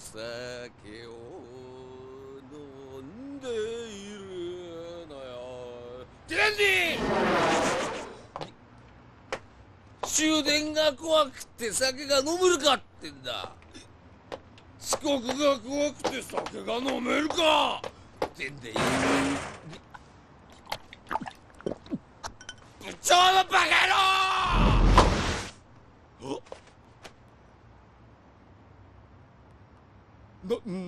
酒を飲んでいるのよ。ティランディ終電が怖くて酒が飲めるかってんだ。遅刻が怖くて酒が飲めるか！ってんで部長のバカ野郎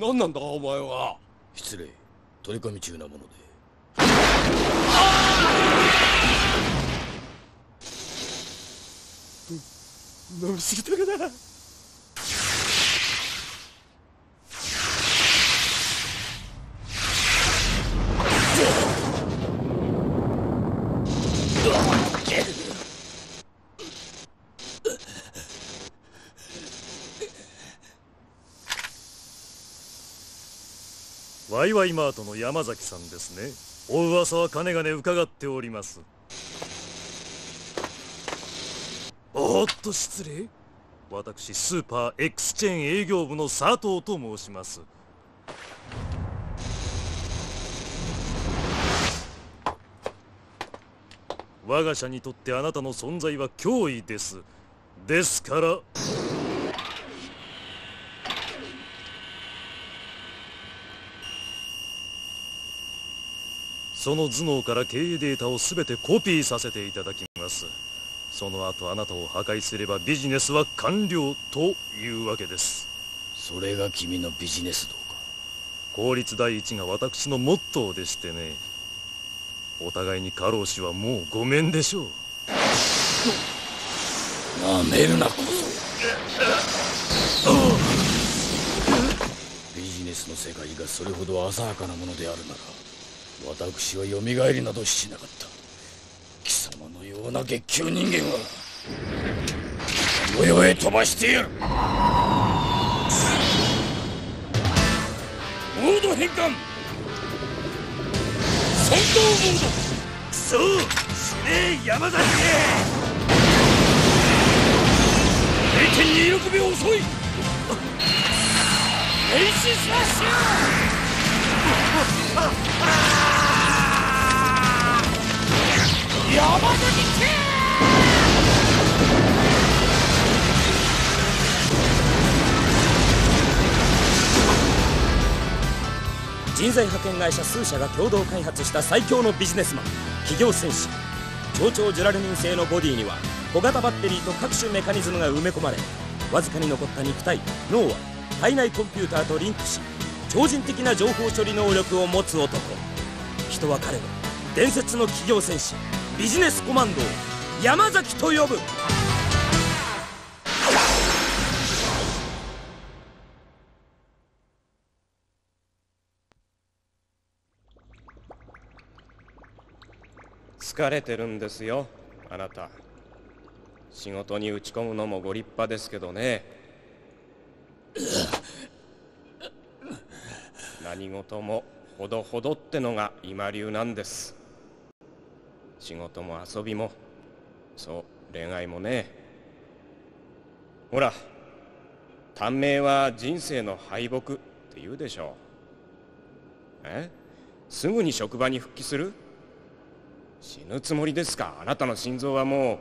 な、なんなんだお前は。失礼。取り込み中なもので。飲みすぎたかなワイワイマートの山崎さんですね。お噂はかねがね伺っております。おっと失礼。私スーパー X チェーン営業部の佐藤と申します。我が社にとってあなたの存在は脅威です。ですからその頭脳から経営データを全てコピーさせていただきます。その後あなたを破壊すればビジネスは完了というわけです。それが君のビジネス道か。効率第一が私のモットーでしてね。お互いに過労死はもうごめんでしょう。なめるなこそ。ビジネスの世界がそれほど浅はかなものであるなら私は蘇りなどしなかった。貴様のような月給人間はこの世へ飛ばしてやる。モード変換。戦闘モードクソ死ねえ山崎へ。0.26秒遅い変身スマッシュ山崎人材派遣会社数社が共同開発した最強のビジネスマン企業戦士超長ジュラルミン製のボディには小型バッテリーと各種メカニズムが埋め込まれわずかに残った肉体脳は体内コンピューターとリンクし超人的な情報処理能力を持つ男。人は彼を伝説の企業戦士。ビジネスコマンド山崎と呼ぶ。疲れてるんですよあなた。仕事に打ち込むのもご立派ですけどね。何事もほどほどってのが今流なんです。仕事も遊びも。そう恋愛もね。ほら短命は人生の敗北って言うでしょう。え？すぐに職場に復帰する？死ぬつもりですか？あなたの心臓はもう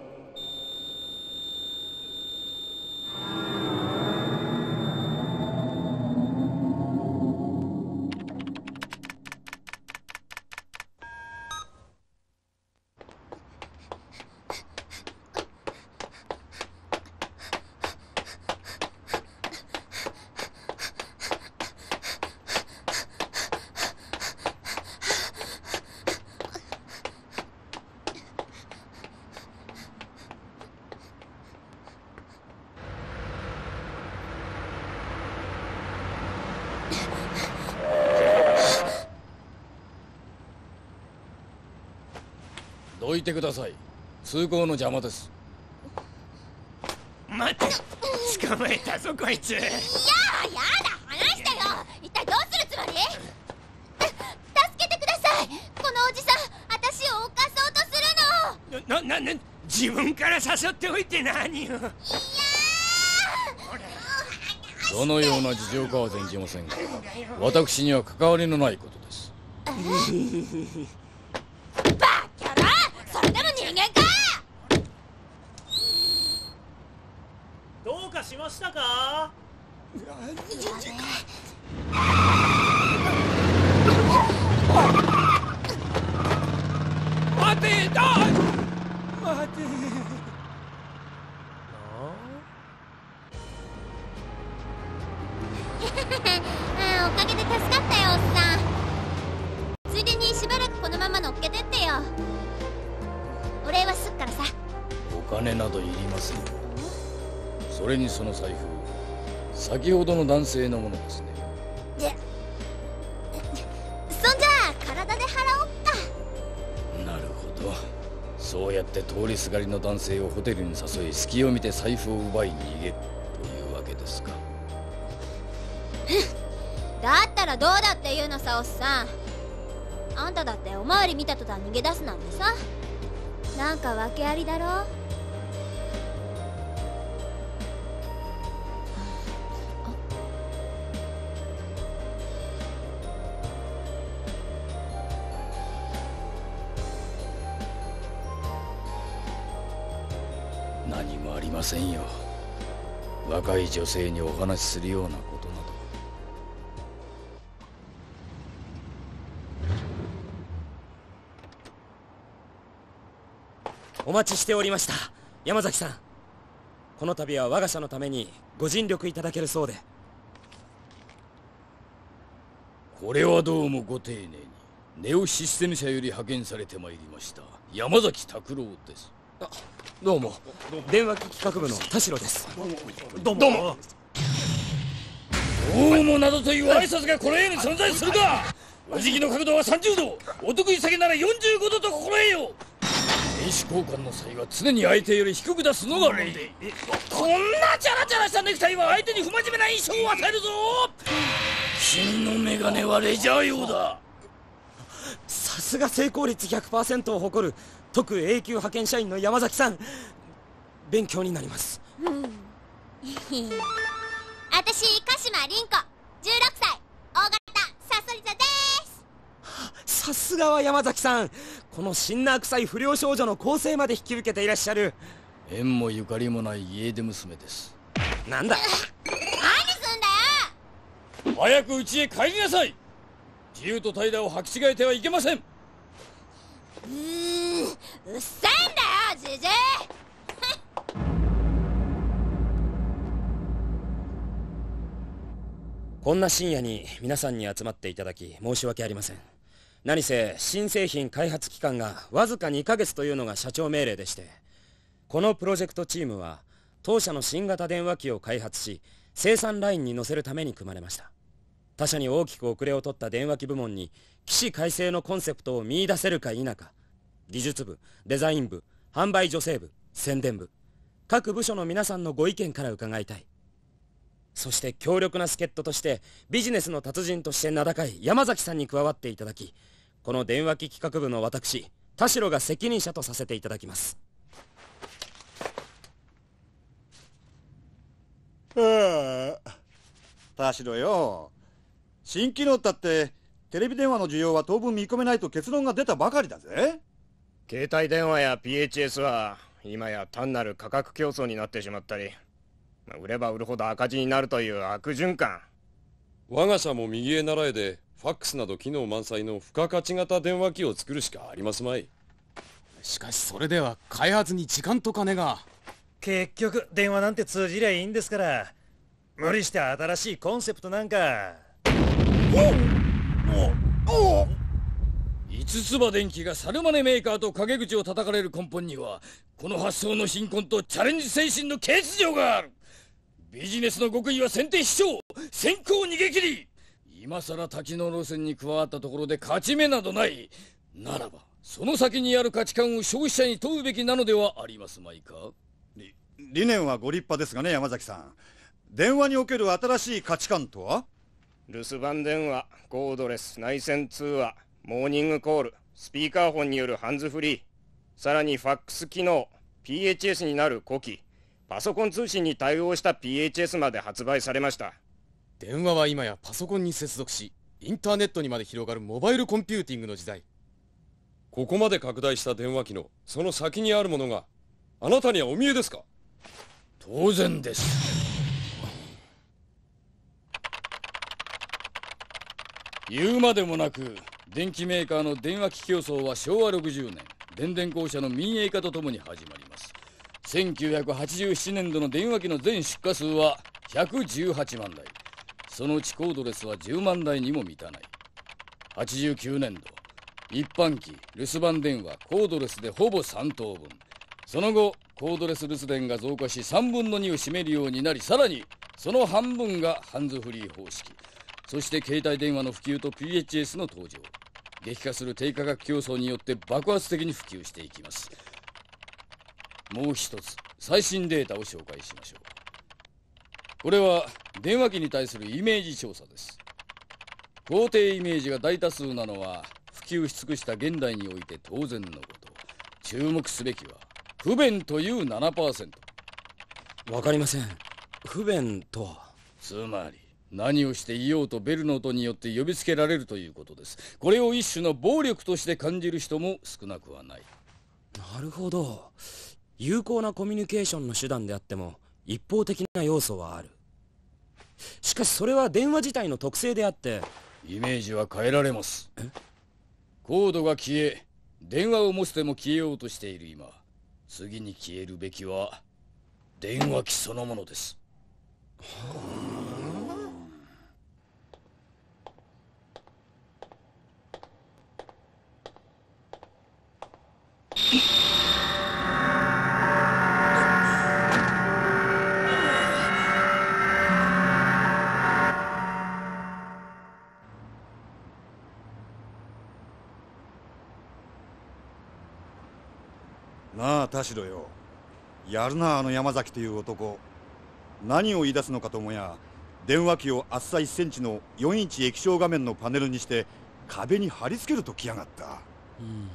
どいてください通行の邪魔です。待て捕まえたぞこいつ。いややだ話してよ。一体どうするつもり？た助けてください。このおじさん私を犯そうとするの。な、な、な、自分から誘っておいて何よいやー。どのような事情かは存じませんが私には関わりのないことです バキャラそれでも人間かどうかしましたか？待てだ待て先ほどの男性のものですね。そんじゃあ体で払おっか。なるほど。そうやって通りすがりの男性をホテルに誘い隙を見て財布を奪い逃げるというわけですか。だったらどうだって言うのさおっさん。あんただっておまわり見た途端逃げ出すなんてさ。なんか訳ありだろせんよ。若い女性にお話しするようなことなど。お待ちしておりました。山崎さん。この度は我が社のためにご尽力いただけるそうで。これはどうもご丁寧に。ネオシステム社より派遣されてまいりました。山崎拓郎ですどうも。電話機企画部の田代です。どうも。どうも。などという挨拶がこの世に存在するか。お辞儀の角度は30度。お得意先なら45度と心得よ。名刺交換の際は常に相手より低く出すのが礼。こんなチャラチャラしたネクタイは相手に不真面目な印象を与えるぞ。君のメガネはレジャー用だ。さすが成功率100%を誇る特 A 級派遣社員の山崎さん勉強になります。私鹿島凛子16歳大型サソリ座です。さすがは山崎さん。このシンナー臭い不良少女の構成まで引き受けていらっしゃる。縁もゆかりもない家出娘です。なんだ？何すんだよ。早く家へ帰りなさい。自由と怠惰を履き違えてはいけません。うーんうっさいんだよじじいこんな深夜に皆さんに集まっていただき申し訳ありません。何せ新製品開発期間がわずか2ヶ月というのが社長命令でしてこのプロジェクトチームは当社の新型電話機を開発し生産ラインに乗せるために組まれました。他社に大きく遅れを取った電話機部門に起死回生のコンセプトを見出せるか否か技術部デザイン部販売女性部宣伝部。各部署の皆さんのご意見から伺いたい。そして強力な助っ人としてビジネスの達人として名高い山崎さんに加わっていただきこの電話機企画部の私田代が責任者とさせていただきます。はあ田代よ。新機能ったってテレビ電話の需要は当分見込めないと結論が出たばかりだぜ。携帯電話や PHS は今や単なる価格競争になってしまったりまあ売れば売るほど赤字になるという悪循環。我が社も右へ習えでファックスなど機能満載の付加価値型電話機を作るしかありますまい。しかしそれでは開発に時間と金が。結局電話なんて通じりゃいいんですから。無理して新しいコンセプトなんか。五つ葉電機がサルマネメーカーと陰口を叩かれる根本にはこの発想の貧困とチャレンジ精神の欠如があるビジネスの極意は先手必勝先行逃げ切り今さら滝の路線に加わったところで勝ち目などないならばその先にある価値観を消費者に問うべきなのではありますまいか理念はご立派ですがね山崎さん。電話における新しい価値観とは？留守番電話コードレス内線通話モーニングコールスピーカーフォンによるハンズフリーさらにファックス機能 PHS になる古希パソコン通信に対応した PHS まで発売されました。電話は今やパソコンに接続しインターネットにまで広がるモバイルコンピューティングの時代。ここまで拡大した電話機のその先にあるものがあなたにはお見えですか？当然です。言うまでもなく電機メーカーの電話機器競争は昭和60年電電公社の民営化とともに始まります。1987年度の電話機の全出荷数は118万台。そのうちコードレスは10万台にも満たない。89年度一般機留守番電話コードレスでほぼ3等分。その後コードレス留守電が増加し3分の2を占めるようになりさらにその半分がハンズフリー方式。そして携帯電話の普及と PHS の登場。激化する低価格競争によって爆発的に普及していきます。もう一つ最新データを紹介しましょう。これは電話機に対するイメージ調査です。肯定イメージが大多数なのは普及し尽くした現代において当然のこと。注目すべきは不便という7%わかりません。不便とは？つまり何をしていようとベルの音によって呼びつけられるということです。これを一種の暴力として感じる人も少なくはない。なるほど。有効なコミュニケーションの手段であっても一方的な要素はある。しかしそれは電話自体の特性であって。イメージは変えられます。コードが消え電話を持つても消えようとしている今。次に消えるべきは電話機そのものです。なあ田代よ。やるなあの山崎という男。何を言い出すのかと思や電話機を厚さ1センチの4インチ液晶画面のパネルにして壁に貼り付けるときやがった、うん、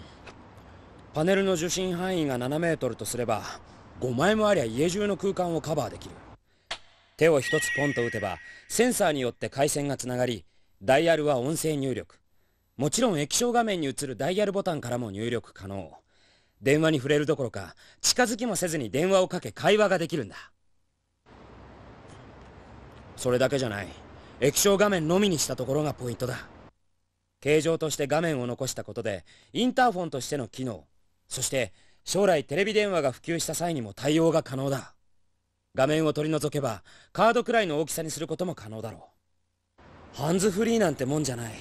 パネルの受信範囲が7メートルとすれば5枚もありゃ家中の空間をカバーできる。手を一つポンと打てばセンサーによって回線がつながりダイヤルは音声入力。もちろん液晶画面に映るダイヤルボタンからも入力可能。電話に触れるどころか近づきもせずに電話をかけ会話ができるんだ。それだけじゃない。液晶画面のみにしたところがポイントだ。形状として画面を残したことでインターフォンとしての機能そして将来テレビ電話が普及した際にも対応が可能だ。画面を取り除けばカードくらいの大きさにすることも可能だろう。ハンズフリーなんてもんじゃない。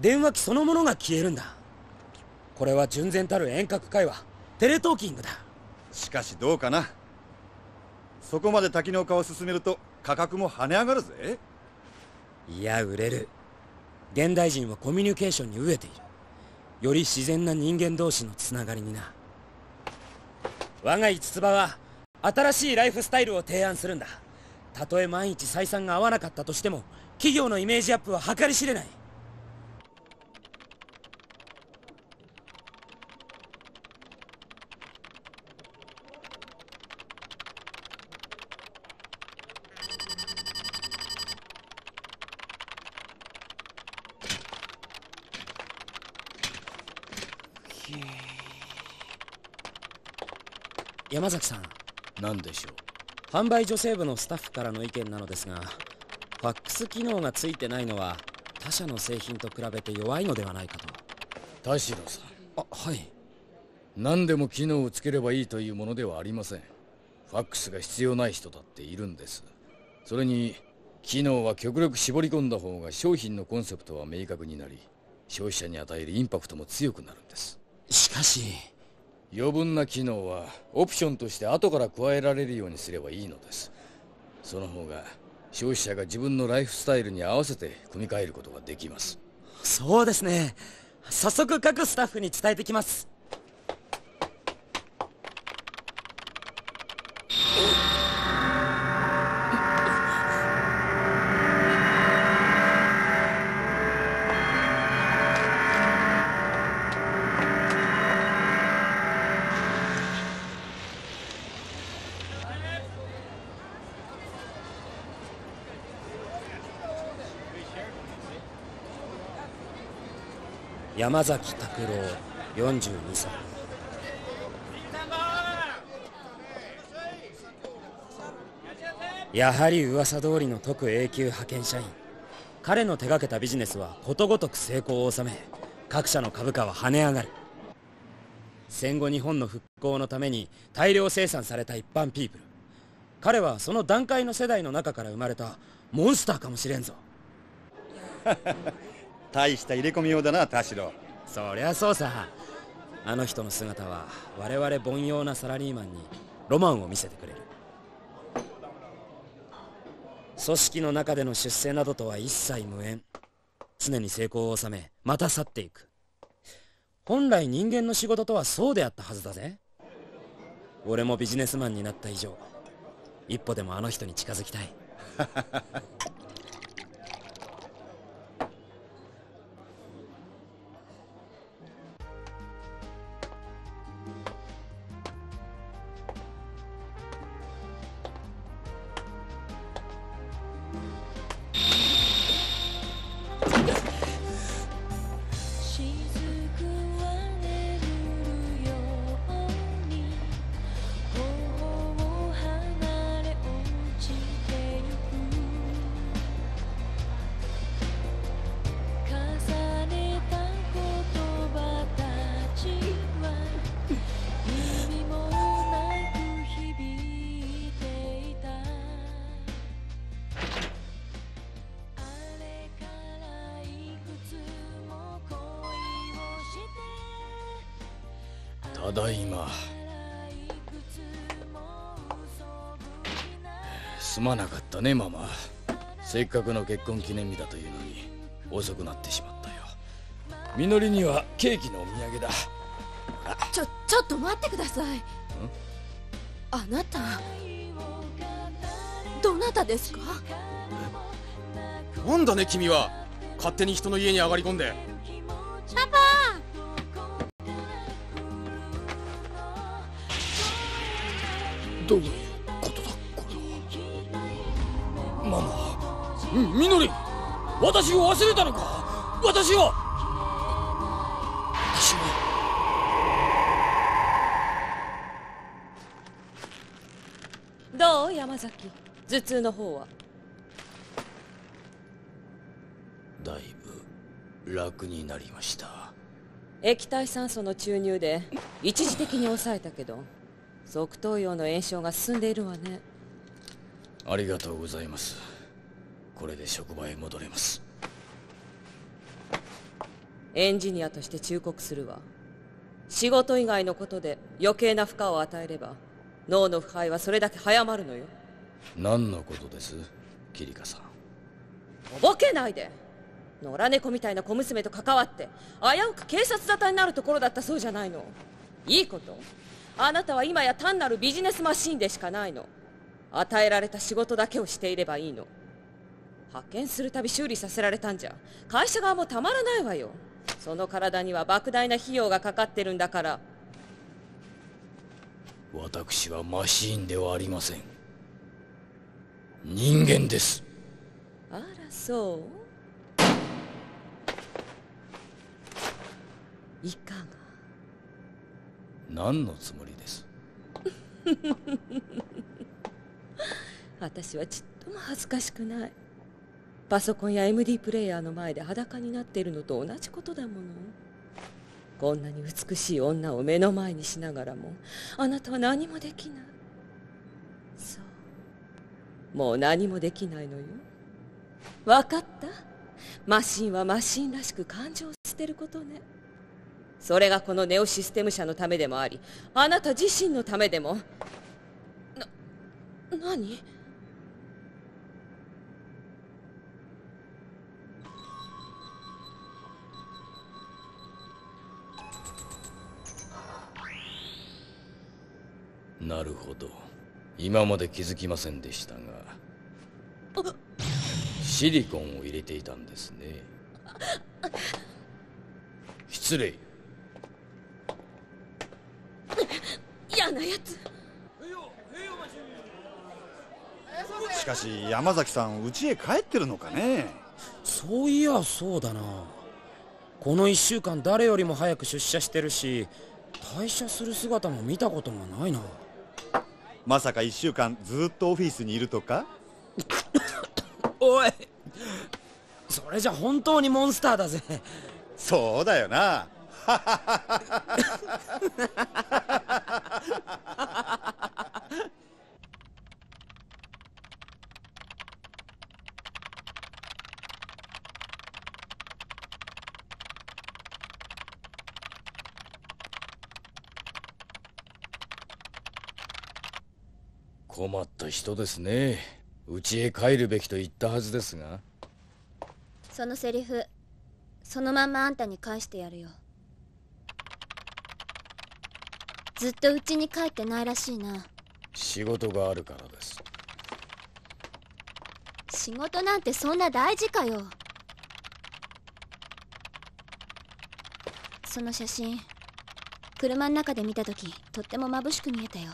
電話機そのものが消えるんだ。これは純然たる遠隔会話。テレトーキングだ。しかしどうかな。そこまで多機能化を進めると価格も跳ね上がるぜ。いや売れる。現代人はコミュニケーションに飢えている。より自然な人間同士のつながりにな。我が五つ葉は新しいライフスタイルを提案するんだ。たとえ万一採算が合わなかったとしても企業のイメージアップは計り知れない山崎さん何でしょう販売女性部のスタッフからの意見なのですがファックス機能がついてないのは他社の製品と比べて弱いのではないかと。田代さん。あはい。何でも機能をつければいいというものではありません。ファックスが必要ない人だっているんです。それに機能は極力絞り込んだ方が商品のコンセプトは明確になり消費者に与えるインパクトも強くなるんです。しかし余分な機能はオプションとして後から加えられるようにすればいいのです。その方が消費者が自分のライフスタイルに合わせて組み替えることができます。そうですね。早速各スタッフに伝えてきます。山崎拓郎42歳。やはり噂通りの特永久派遣社員。彼の手掛けたビジネスはことごとく成功を収め各社の株価は跳ね上がる。戦後日本の復興のために大量生産された一般ピープル。彼はその段階の世代の中から生まれたモンスターかもしれんぞ。大した入れ込みようだな田代。そりゃそうさ。あの人の姿は我々凡庸なサラリーマンにロマンを見せてくれる。組織の中での出世などとは一切無縁。常に成功を収めまた去っていく。本来人間の仕事とはそうであったはずだぜ。俺もビジネスマンになった以上一歩でもあの人に近づきたい ねママ。せっかくの結婚記念日だというのに遅くなってしまったよ。みのりにはケーキのお土産だ。ちょちょっと待ってください。あなたどなたですか？なんだね君は。勝手に人の家に上がり込んで。パパ。どういみのり私を忘れたのか？私は私は。どう山崎？頭痛の方は？だいぶ楽になりました。液体酸素の注入で一時的に抑えたけど側頭葉の炎症が進んでいるわね。ありがとうございますこれで職場へ戻れます。エンジニアとして忠告するわ。仕事以外のことで余計な負荷を与えれば脳の腐敗はそれだけ早まるのよ。何のことです？キリカさん。おぼけないで。野良猫みたいな小娘と関わって危うく警察沙汰になるところだったそうじゃないの。いいこと。あなたは今や単なるビジネスマシーンでしかないの。与えられた仕事だけをしていればいいの派遣するたび修理させられたんじゃ。会社側もたまらないわよ。その体には莫大な費用がかかってるんだから。私はマシーンではありません。人間です。あらそう。いかが。何のつもりです？私はちっとも恥ずかしくないパソコンや MD プレイヤーの前で裸になっているのと同じことだもの。こんなに美しい女を目の前にしながらもあなたは何もできない。そう。もう何もできないのよ。分かった？マシンはマシンらしく感情を捨てることね。それがこのネオシステム社のためでもありあなた自身のためでも。な何？なるほど。今まで気づきませんでしたがシリコンを入れていたんですね。失礼。嫌なやつ。しかし山崎さん家へ帰ってるのかね？そういやそうだな。この1週間誰よりも早く出社してるし退社する姿も見たことがないなまさか1週間ずっとオフィスにいるとか？おいそれじゃ本当にモンスターだぜ。そうだよな 困った人ですね。家へ帰るべきと言ったはずですが。そのセリフそのまんまあんたに返してやるよ。ずっと家に帰ってないらしいな。仕事があるからです。仕事なんてそんな大事かよ。その写真車の中で見た時とっても眩しく見えたよ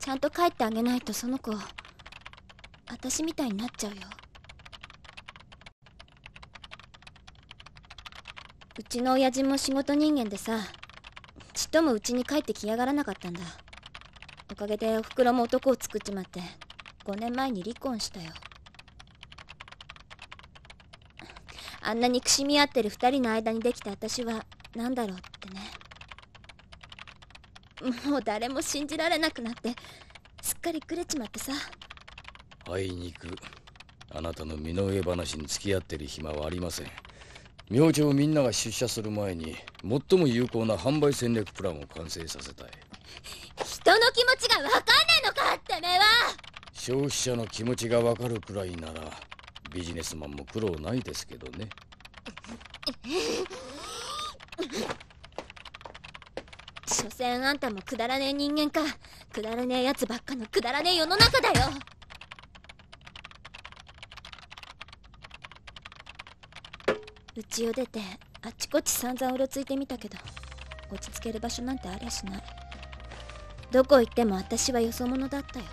ちゃんと帰ってあげないとその子私みたいになっちゃうよ。うちの親父も仕事人間でさちっともうちに帰ってきやがらなかったんだ。おかげでおふくろも男を作っちまって5年前に離婚したよ。あんな憎しみ合ってる2人の間にできた私は何だろう。ってもう誰も信じられなくなってすっかりくれちまってさ。あいにくあなたの身の上話に付き合ってる暇はありません。明星みんなが出社する前に最も有効な販売戦略プランを完成させたい。人の気持ちが分かんねえのかってめえは。消費者の気持ちがわかるくらいならビジネスマンも苦労ないですけどね 所詮あんたもくだらねえ人間か。くだらねえやつばっかのくだらねえ世の中だよ。家を出てあっちこっち散々うろついてみたけど落ち着ける場所なんてありゃしない。どこ行っても私はよそ者だったよ。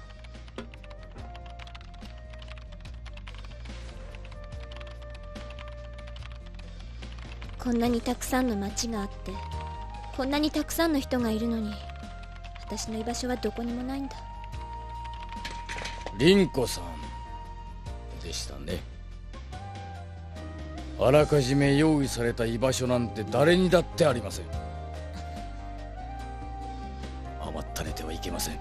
こんなにたくさんの街があってこんなにたくさんの人がいるのに私の居場所はどこにもないんだ。凛子さんでしたね。あらかじめ用意された居場所なんて誰にだってありません。余ったれてはいけません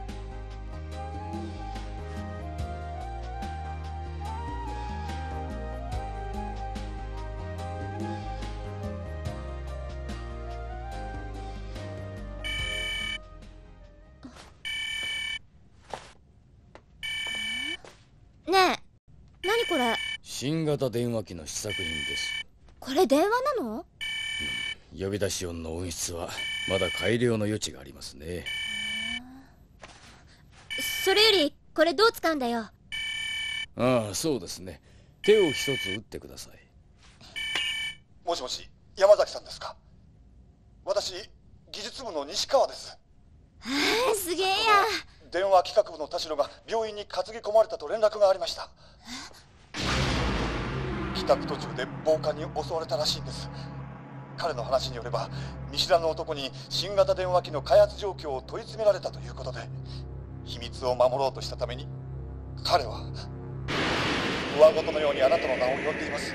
型電話機の試作品です。これ電話なの？呼び出し音の音質はまだ改良の余地がありますね。それよりこれどう使うんだよ？ああそうですね。手を一つ打ってください。もしもし山崎さんですか？私技術部の西川です。ああすげえや。電話企画部の田代が病院に担ぎ込まれたと連絡がありました帰宅途中で暴漢に襲われたらしいんです。彼の話によれば見知らぬ男に新型電話機の開発状況を問い詰められたということで秘密を守ろうとしたために彼は上事のようにあなたの名を呼んでいます。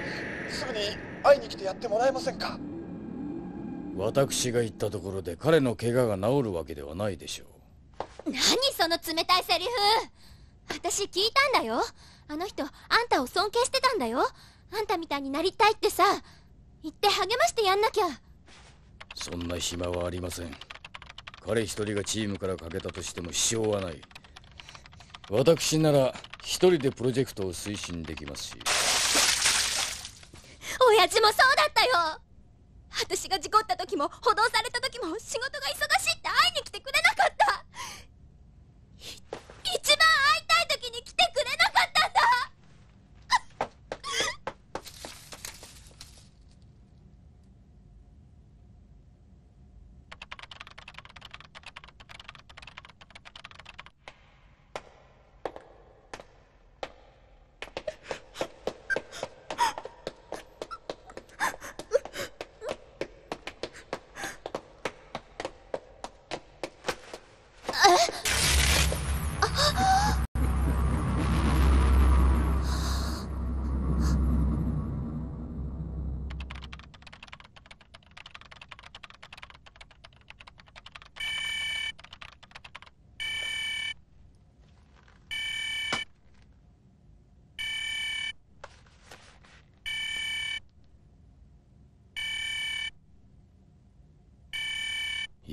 すぐに会いに来てやってもらえませんか？私が言ったところで彼の怪我が治るわけではないでしょう。何その冷たいセリフ。私聞いたんだよ。あの人あんたを尊敬してたんだよあんたみたいになりたいってさ言って励ましてやんなきゃ。そんな暇はありません。彼一人がチームから欠けたとしても支障はない。私なら一人でプロジェクトを推進できますし。親父もそうだったよ。私が事故った時も補導された時も仕事が忙しいって会いに来てくれなかった。い一番会いたい時に来てくれなかったんだ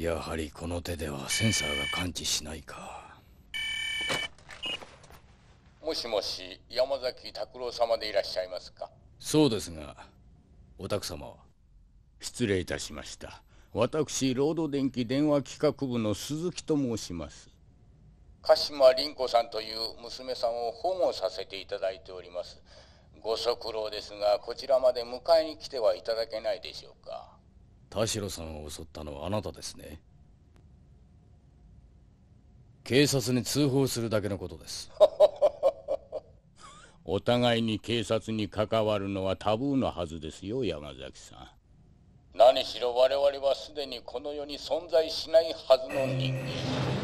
やはりこの手ではセンサーが感知しないか。もしもし山崎拓郎様でいらっしゃいますか？そうですがお宅様は失礼いたしました。私ロード電気電話企画部の鈴木と申します。鹿島凛子さんという娘さんを保護させていただいております。ご足労ですがこちらまで迎えに来てはいただけないでしょうか？田代さんを襲ったのはあなたですね。警察に通報するだけのことです。お互いに警察に関わるのはタブーのはずですよ山崎さん。何しろ我々はすでにこの世に存在しないはずの人間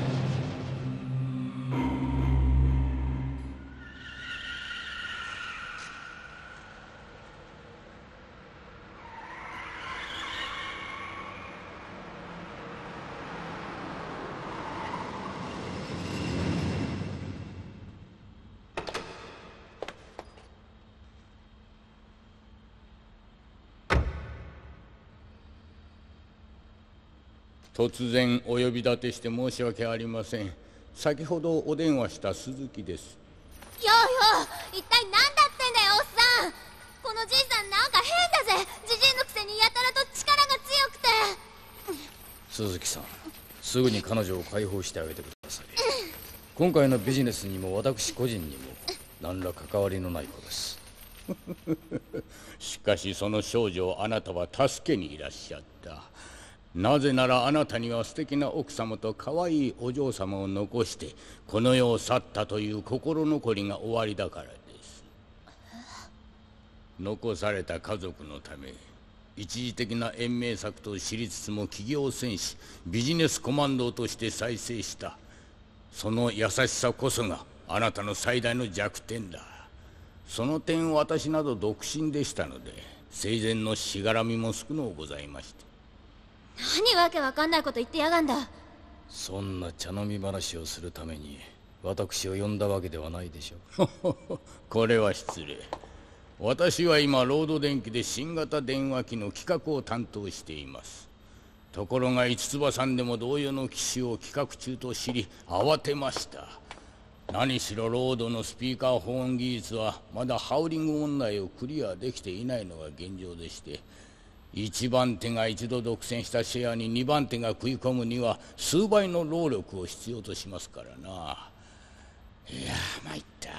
突然お呼び立てして申し訳ありません。先ほどお電話した鈴木です。ようよう。一体何だってんだよおっさん。このじいさんなんか変だぜ。じじいのくせにやたらと力が強くて。鈴木さんすぐに彼女を解放してあげてください。今回のビジネスにも私個人にも何ら関わりのない子です。しかしその少女をあなたは助けにいらっしゃったなぜならあなたには素敵な奥様と可愛いお嬢様を残してこの世を去ったという心残りが終わりだからです。残された家族のため一時的な延命策と知りつつも企業戦士ビジネスコマンドとして再生したその優しさこそがあなたの最大の弱点だ。その点私など独身でしたので生前のしがらみも少のうございまして。何わけわかんないこと言ってやがんだ。そんな茶飲み話をするために私を呼んだわけではないでしょう。これは失礼。私は今ロード電機で新型電話機の企画を担当しています。ところが五つ葉さんでも同様の機種を企画中と知り慌てました。何しろロードのスピーカー保音技術はまだハウリング問題をクリアできていないのが現状でして1番手が一度独占したシェアに2番手が食い込むには数倍の労力を必要としますからな。いや参った。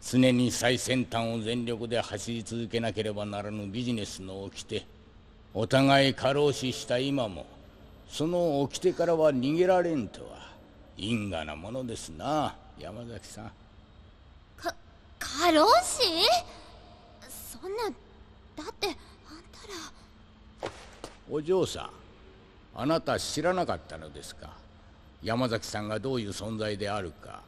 常に最先端を全力で走り続けなければならぬビジネスの掟。お互い過労死した今もその掟からは逃げられんとは因果なものですな。山崎さん。か過労死？そんなだってお嬢さんあなた知らなかったのですか？山崎さんがどういう存在であるか。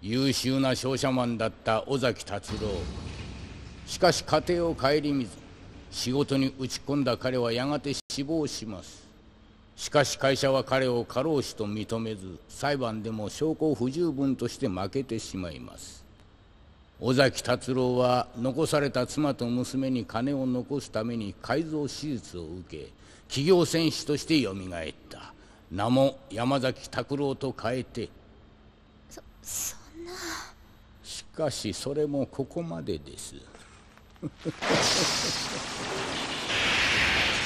優秀な商社マンだった尾崎達郎。しかし家庭を顧みず仕事に打ち込んだ彼はやがて死亡します。しかし会社は彼を過労死と認めず裁判でも証拠不十分として負けてしまいます。尾崎達郎は残された妻と娘に金を残すために改造手術を受け企業戦士としてよみがえった。名も山崎拓郎と変えて。そそんな。しかしそれもここまでです。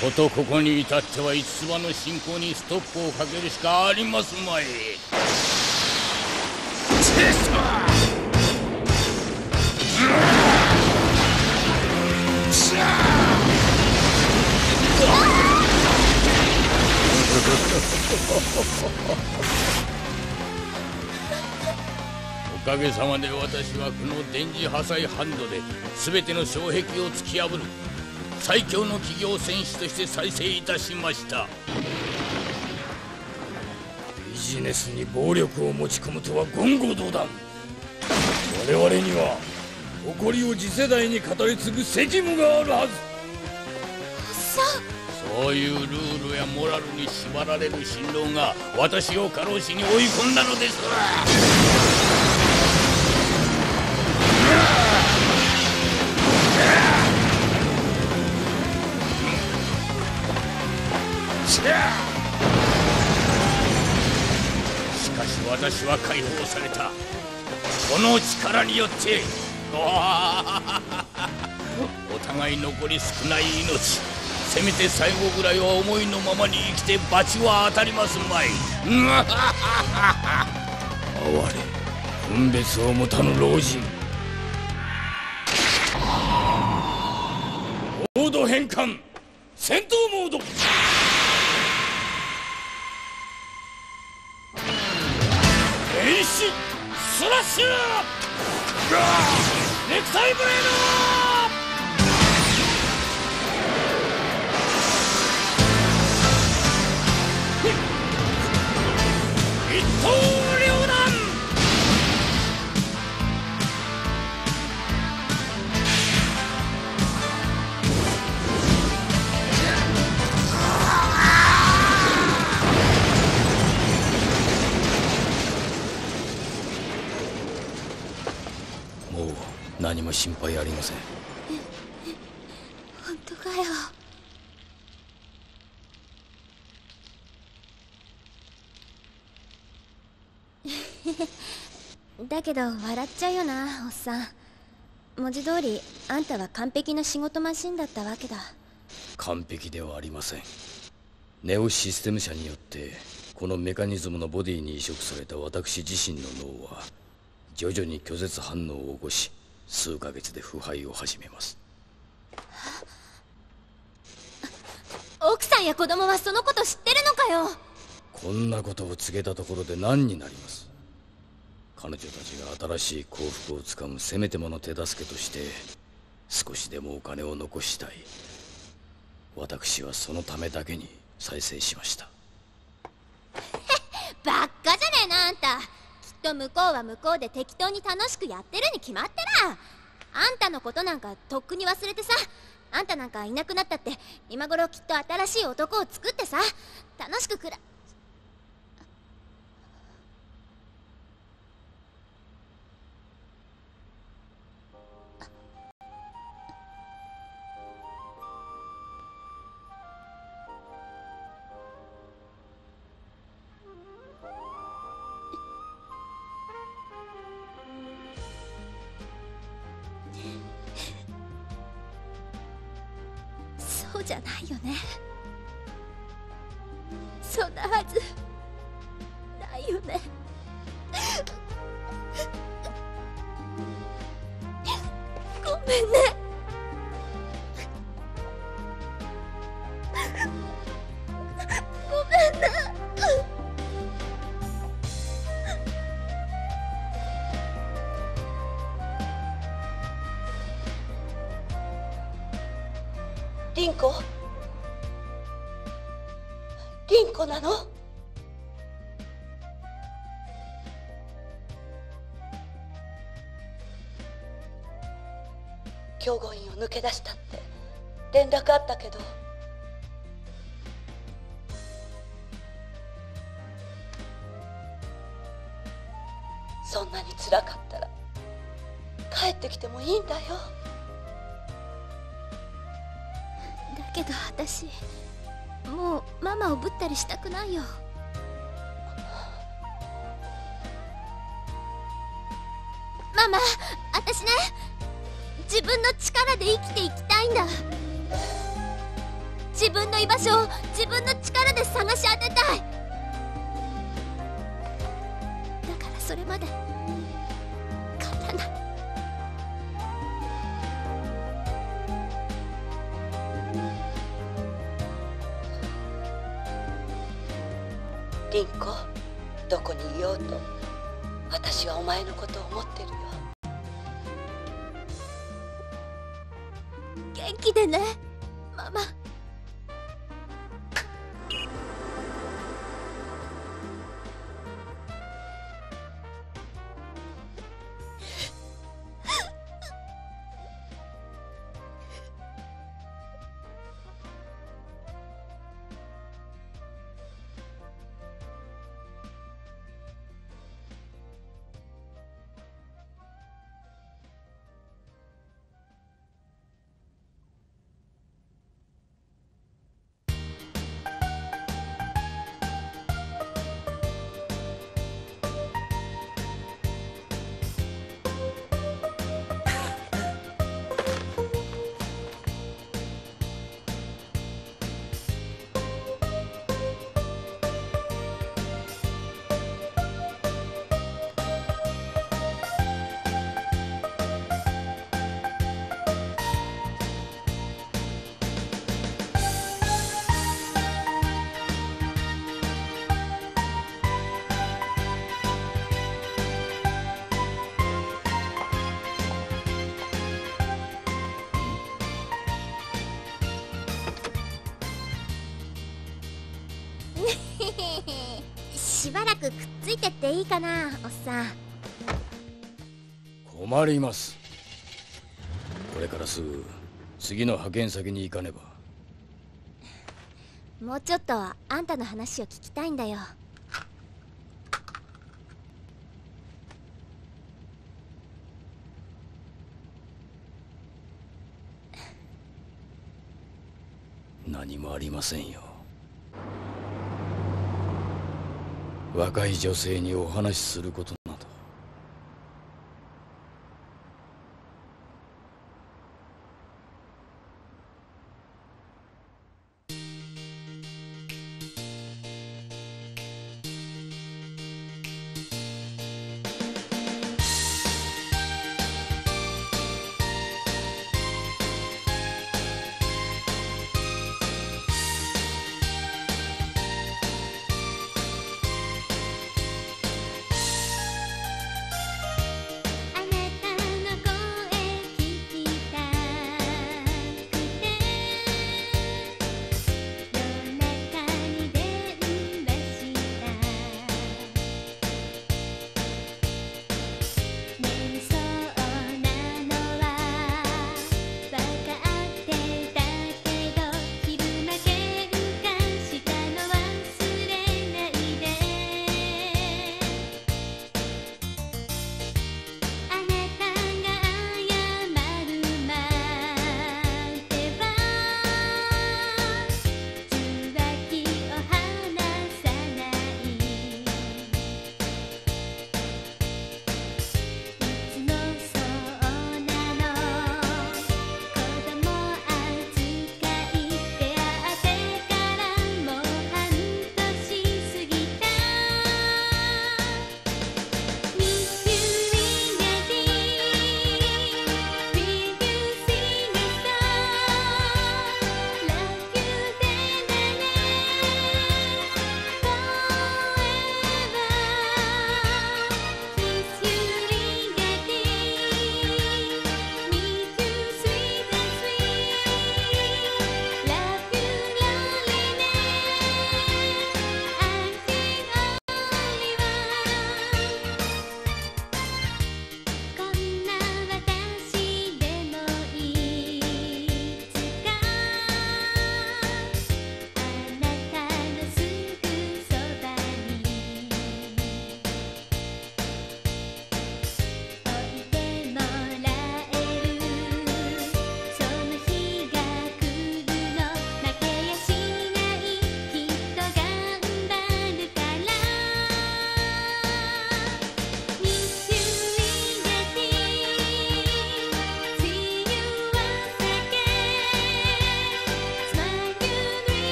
ことここに至っては五つ葉の進行にストップをかけるしかありますまい おかげさまで私はこの電磁破砕ハンドで全ての障壁を突き破る。最強の企業戦士として再生いたしました。ビジネスに暴力を持ち込むとは言語道断。我々には誇りを次世代に語り継ぐ責務があるはず。そういうルールやモラルに縛られる新郎が私を過労死に追い込んだのですしかし私は解放された。この力によってお互い残り少ない命。せめて最後ぐらいは思いのままに生きて罰は当たりますまい。哀れ。分別を持たぬ老人。けど笑っちゃうよなおっさん。文字通りあんたは完璧な仕事マシンだったわけだ。完璧ではありません。ネオシステム社によってこのメカニズムのボディに移植された私自身の脳は徐々に拒絶反応を起こし数ヶ月で腐敗を始めます。奥さんや子供はそのこと知ってるのかよ？こんなことを告げたところで何になります？彼女たちが新しい幸福をつかむせめてもの手助けとして少しでもお金を残したい。私はそのためだけに再生しました。ばっかじゃねえなあんた。きっと向こうは向こうで適当に楽しくやってるに決まってらあんたのことなんかとっくに忘れてさあんたなんかいなくなったって今頃きっと新しい男を作ってさ楽しくくら抜け出したって連絡あったけど。どこにいようと私はお前のことを思ってるよ。元気でねママ。くくっついてっていいかなおっさん。困ります。これからすぐ次の派遣先に行かねば。もうちょっとあんたの話を聞きたいんだよ。何もありませんよ若い女性にお話しすること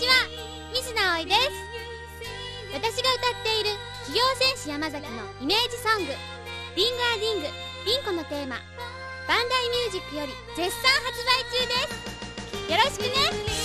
ちは。水野葵です。私が歌っている企業戦士山崎のイメージソング「リングアリング。リンコ」のテーマ。バンダイミュージックより絶賛発売中です。よろしくね。